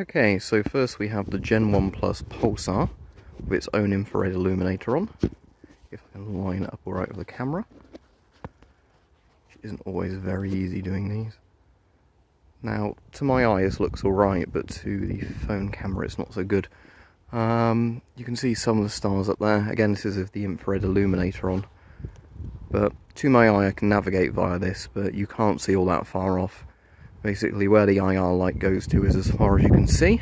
Okay, so first we have the Gen 1 Plus Pulsar with its own infrared illuminator on. If I can line it up alright with the camera. Which isn't always very easy doing these. Now, to my eye this looks alright, but to the phone camera it's not so good. Um, you can see some of the stars up there. Again, this is with the infrared illuminator on. But to my eye I can navigate via this, but you can't see all that far off. Basically where the IR light goes to is as far as you can see.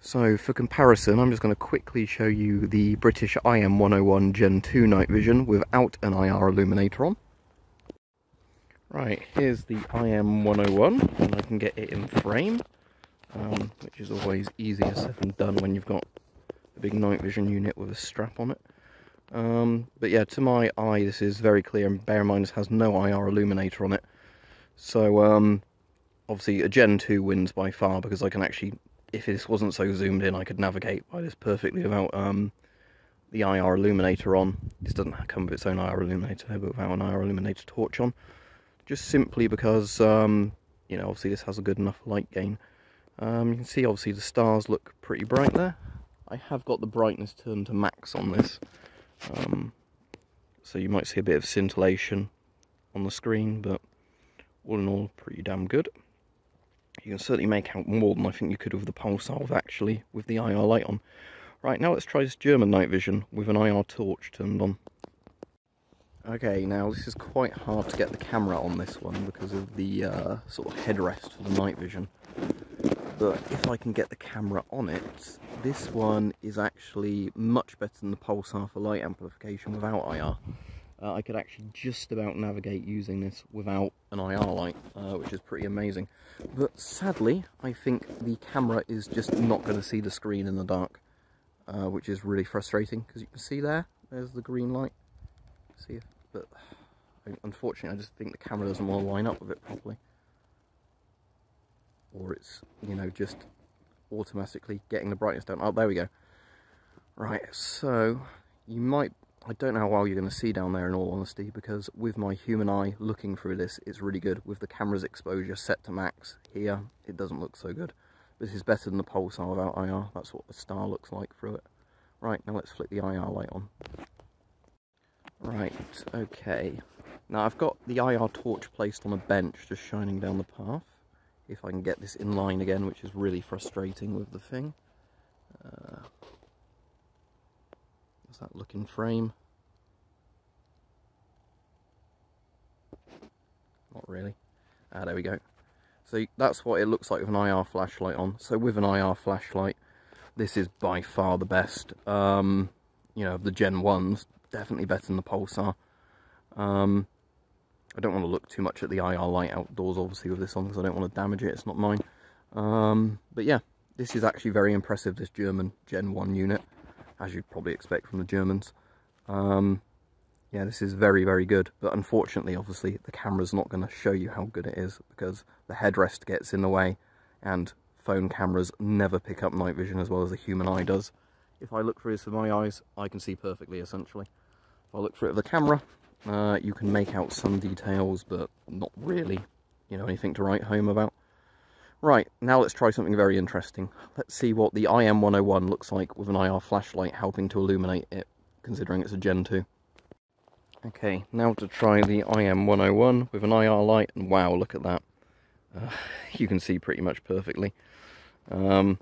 So for comparison, I'm just going to quickly show you the British IM101 Gen 2 night vision without an IR illuminator on. Right, here's the IM101, and I can get it in frame, um, which is always easier said than done when you've got a big night vision unit with a strap on it. Um, but yeah, to my eye, this is very clear, and bear in mind this has no IR illuminator on it. So, um, obviously a Gen 2 wins by far because I can actually, if this wasn't so zoomed in, I could navigate by this perfectly without um, the IR illuminator on. This doesn't come with its own IR illuminator, but without an IR illuminator torch on. Just simply because, um, you know, obviously this has a good enough light gain. Um, you can see obviously the stars look pretty bright there. I have got the brightness turned to max on this. Um, so you might see a bit of scintillation on the screen, but all in all pretty damn good. You can certainly make out more than I think you could with the Pulsar with actually with the IR light on. Right, now let's try this German night vision with an IR torch turned on. Okay, now this is quite hard to get the camera on this one because of the uh, sort of headrest for the night vision. But if I can get the camera on it, this one is actually much better than the Pulsar for light amplification without IR uh, I could actually just about navigate using this without an IR light, uh, which is pretty amazing. But sadly, I think the camera is just not going to see the screen in the dark, uh, which is really frustrating, because you can see there, there's the green light. See, but unfortunately, I just think the camera doesn't want to line up with it properly. Or it's, you know, just automatically getting the brightness down. Oh, there we go. Right, so you might I don't know how well you're going to see down there in all honesty because with my human eye looking through this it's really good. With the camera's exposure set to max here it doesn't look so good. This is better than the pulsar without IR. That's what the star looks like through it. Right, now let's flick the IR light on. Right, okay. Now I've got the IR torch placed on a bench just shining down the path. If I can get this in line again, which is really frustrating with the thing. Uh, does that looking frame? Not really. Ah, there we go. So that's what it looks like with an IR flashlight on. So with an IR flashlight, this is by far the best. Um, you know, the Gen 1's definitely better than the Pulsar. Um, I don't want to look too much at the IR light outdoors, obviously, with this on, because I don't want to damage it. It's not mine. Um, but yeah, this is actually very impressive, this German Gen 1 unit as you'd probably expect from the Germans. Um, yeah, this is very, very good. But unfortunately, obviously, the camera's not going to show you how good it is because the headrest gets in the way and phone cameras never pick up night vision as well as the human eye does. If I look through this with my eyes, I can see perfectly, essentially. If I look through it with the camera, uh, you can make out some details, but not really, you know, anything to write home about. Right, now let's try something very interesting. Let's see what the IM101 looks like with an IR flashlight helping to illuminate it, considering it's a Gen 2. Okay, now to try the IM101 with an IR light, and wow, look at that. Uh, you can see pretty much perfectly. Um,